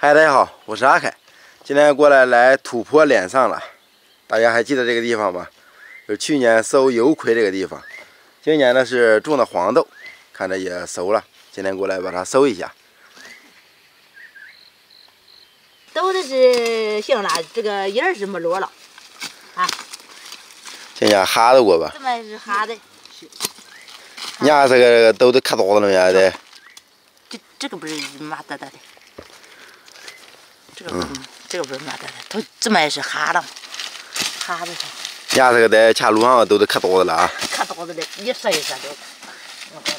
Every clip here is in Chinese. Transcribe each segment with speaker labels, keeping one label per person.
Speaker 1: 嗨，大家好，我是阿凯，今天过来来土坡脸上了。大家还记得这个地方吗？是去年收油葵这个地方。今年呢是种的黄豆，看着也熟了。今天过来把它收一下。
Speaker 2: 豆子是行了，这个叶儿是没落了。啊，
Speaker 1: 今年哈的过吧？
Speaker 2: 这么是哈的。
Speaker 1: 你看这个豆子可多了没得？
Speaker 2: 这这个不是麻哒哒的。这个不，这个不是麻哒哒，它这么也是哈了，哈的它。
Speaker 1: 你看这个在前路上豆子可多的了啊！
Speaker 2: 可多的了，一说一说的。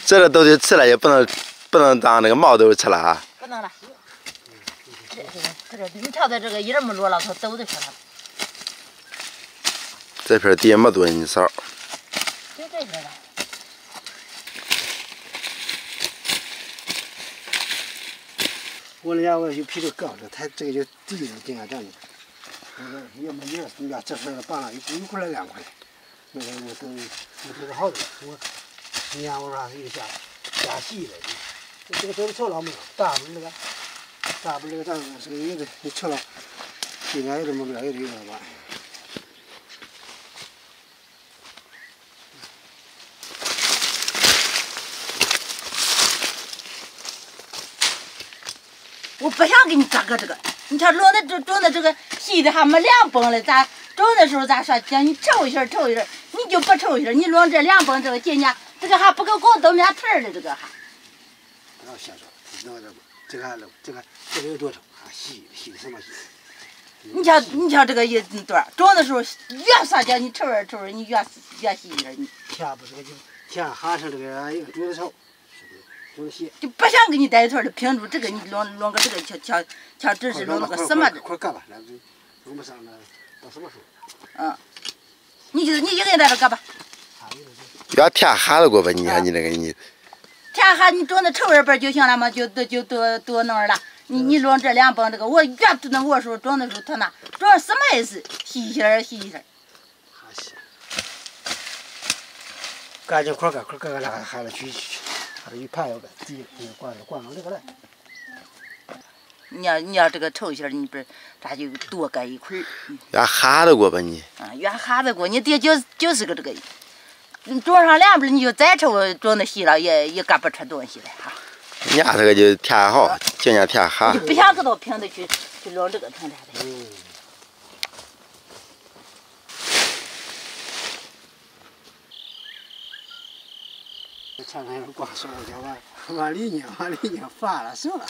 Speaker 1: 这个豆子吃了也不能不能当那个毛豆吃了啊！
Speaker 2: 不能了。这这这你瞧它这个叶没落了，它走的上了。
Speaker 1: 这片地没多你少。
Speaker 2: 就这片了。
Speaker 3: 我那家伙就比这高着，它这个就地了，这样这样的。我说也没叶，你看这事儿办了，一一块来两块。那个我都我这个好的，我今年我说又加加细了，这个都是臭老没有，大不那个大不那个大这个有的你吃了，今年有的没了，有的有的吧。
Speaker 2: 我不想给你咋个这个，你瞧种的种种的这个细的还没两崩嘞，咋种的时候咋说叫你抽一下抽一下，你就不抽一下，你弄这两崩这个今年这个还不够够豆面皮儿的这个还。
Speaker 3: 不要瞎说，弄这这个这个这个有多臭，还细细什么细？
Speaker 2: 你瞧你瞧这个一段种的时候越啥叫你抽着抽着，你越越细一点你。
Speaker 3: 天不这个天哈是这个一个种子臭，
Speaker 2: 就不想给你带一块儿的平住这个，你弄弄个这个瞧瞧瞧，这是弄那个什么的。
Speaker 3: 快干吧，那就用不上那到什么时候？
Speaker 2: 嗯，你就你一个人在这干吧。
Speaker 1: 要天哈子过吧？你看你这个你。
Speaker 2: 天哈，你种那臭叶本就行了嘛，就都就多多弄了。你你弄这两帮这个，我越那我说种的时候，他那种什么也是细一些细一些。
Speaker 3: 哈细。赶紧快干快干干那还得去去，还得一盘要个地，灌灌上这个来。
Speaker 2: 你要你要这个臭些你不是咱就多搁一块儿。
Speaker 1: 越哈子过吧你。
Speaker 2: 啊，原哈子过，你得就就是个这个。你种上两边，你就再抽种的细了，也也干不出东西来哈。
Speaker 1: 人家这个就天好，今年天哈。
Speaker 2: 就不想搁到平地去去弄这个平台的。
Speaker 3: 嗯。前两天光说我叫往往里拧，往里拧发了行了。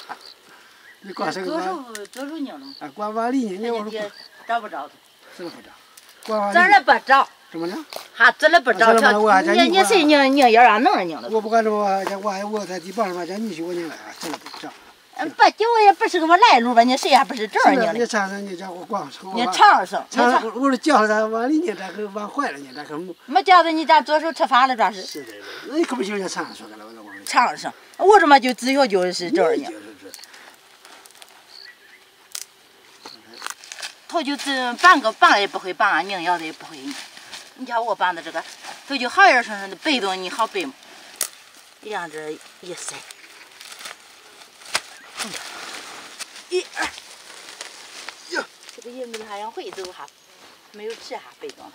Speaker 3: 你光说个
Speaker 2: 左手左手拧了。
Speaker 3: 啊，光往里拧，我说
Speaker 2: 找不着他。
Speaker 3: 怎么不着？光
Speaker 2: 这儿不着。
Speaker 3: 怎么了？
Speaker 2: 还这里不着，你你谁拧拧叶啊？能拧的。
Speaker 3: 我不管这我，我还我在地帮上嘛，叫你去我拧来，这里不着。
Speaker 2: 嗯，不，就我也不是个么来路吧？你谁也不是这儿拧的。
Speaker 3: 你尝尝，你叫我光
Speaker 2: 你尝尝，
Speaker 3: 尝。我说叫他往里拧，他可往坏了拧？他可
Speaker 2: 没叫他，你咱左手吃饭了？这是。
Speaker 3: 是的，那你可不行，你尝尝说的了，我再往里。
Speaker 2: 尝尝，我这么就只要就是这儿呢。头就是半个半也不会半，拧腰的也不会拧。你瞧我办的这个，都就好样生生的背动，你好背吗？这样子一塞，一二，哟，这个也没还让会走哈，没有气哈背动了。